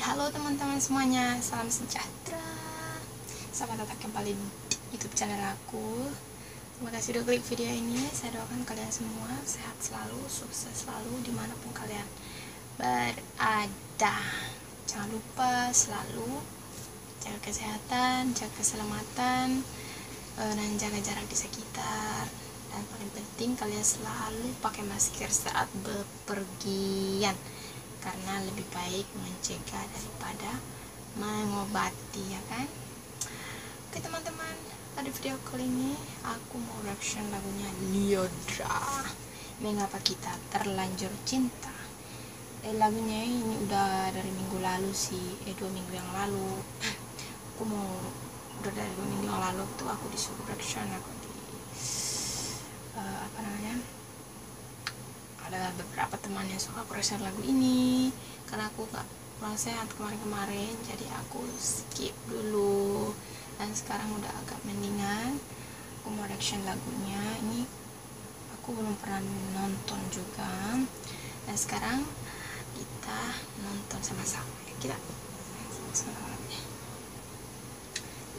halo teman-teman semuanya Salam sejahtera. Selamat datang kembali di youtube channel aku. Terima kasih udah klik video ini. Saya doakan kalian semua sehat selalu Sukses selalu di mana pun kalian berada. Jangan lupa selalu Jaga kesehatan, jaga keselamatan eh, Dan jaga jarak di sekitar. Dan paling penting kalian selalu pakai masker saat bepergian karena lebih baik mencegah daripada mengobati ya kan? Oke teman-teman pada video kali ini aku mau reaction lagunya Liodra. Mengapa kita terlanjur cinta? Eh, lagunya ini udah dari minggu lalu sih. Eh dua minggu yang lalu. Aku mau udah dari dua minggu yang lalu tuh aku disuruh reaction aku di uh, apa namanya ada beberapa teman yang suka proses lagu ini. Karena aku gak kurang sehat kemarin-kemarin jadi aku skip dulu. Dan sekarang udah agak mendingan aku mau reaction lagunya. Ini aku belum pernah nonton juga. Dan sekarang kita nonton sama-sama ya kita sama-sama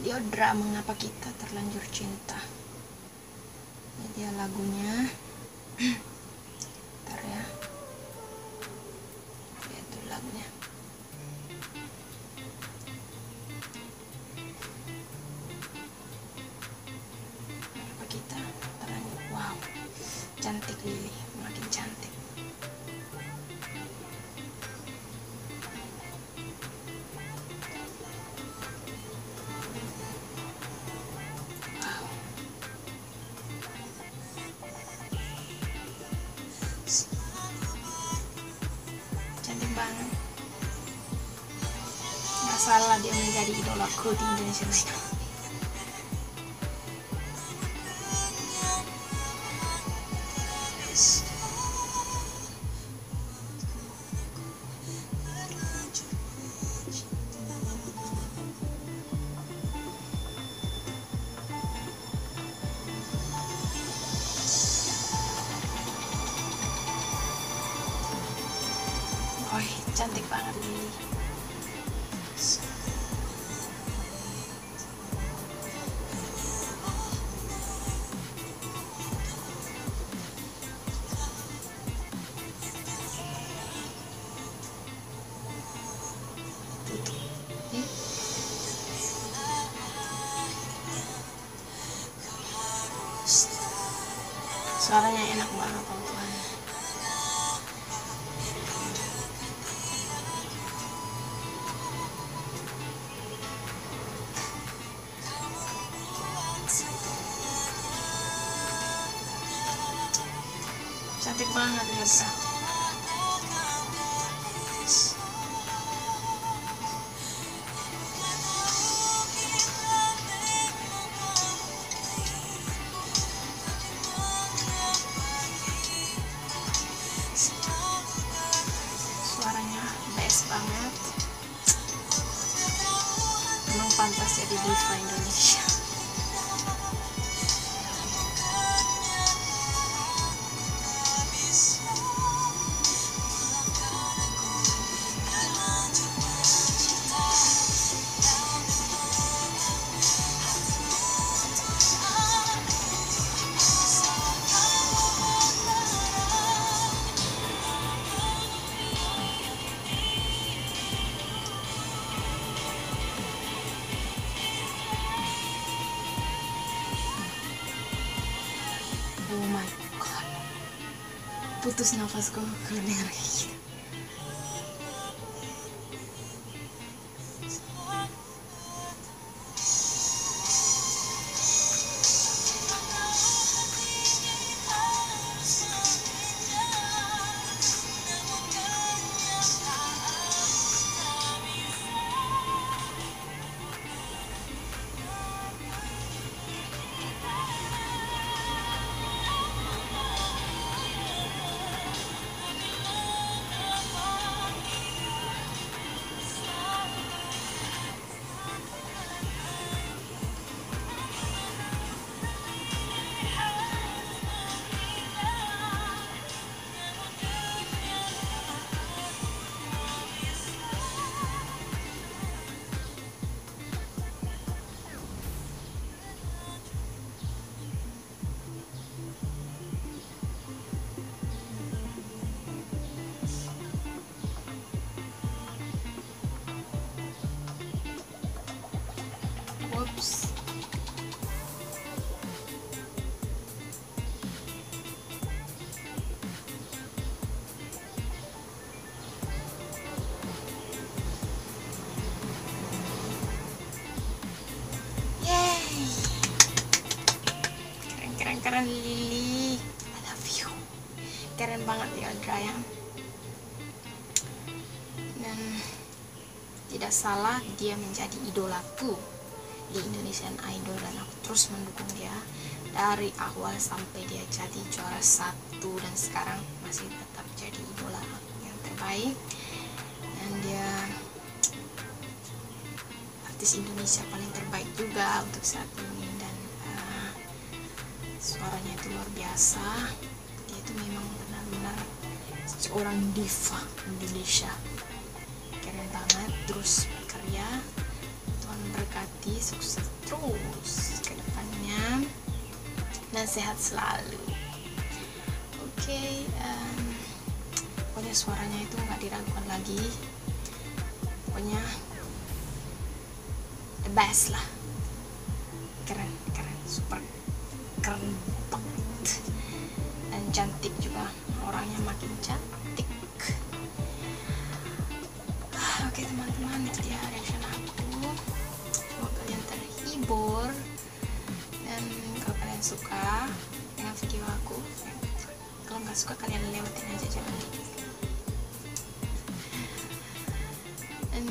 Diodra mengapa kita terlanjur cinta. Ini dia lagunya cantik makin cantik. Cantik banget. Nggak salah dia menjadi idolaku di Indonesia. Raya Woi, cantik banget. Eh? Suaranya enak banget cantik banget ya bro Oh my god Putus nafasku kalau dengar kayak gitu Lily I love you keren banget ya Audra ya. Dan tidak salah dia menjadi idolaku di Indonesian Idol dan aku terus mendukung dia dari awal sampai dia jadi juara satu dan sekarang masih tetap jadi idola yang terbaik. Dan dia artis Indonesia paling terbaik juga untuk saat ini suaranya itu luar biasa. Dia itu memang benar-benar seorang diva Indonesia. Keren banget terus berkarya. Tuhan berkati sukses terus ke depannya. Dan sehat selalu. Oke okay, um, pokoknya suaranya itu nggak diragukan lagi. Pokoknya the best lah. Keren banget dan cantik juga. Orangnya makin cantik. Oke teman-teman itu dia reaction aku. Semoga kalian terhibur. Dan kalau kalian suka dengan video aku kalau nggak suka kalian lewatin aja jangan. Dan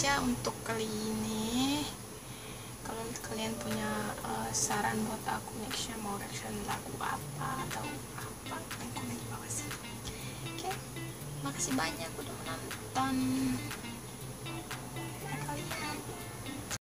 aja untuk kali ini. Kalau kalian punya uh, saran buat aku nextnya mau reaction lagu apa atau apa komen di bawah sini. Oke? Okay? makasih banyak udah menonton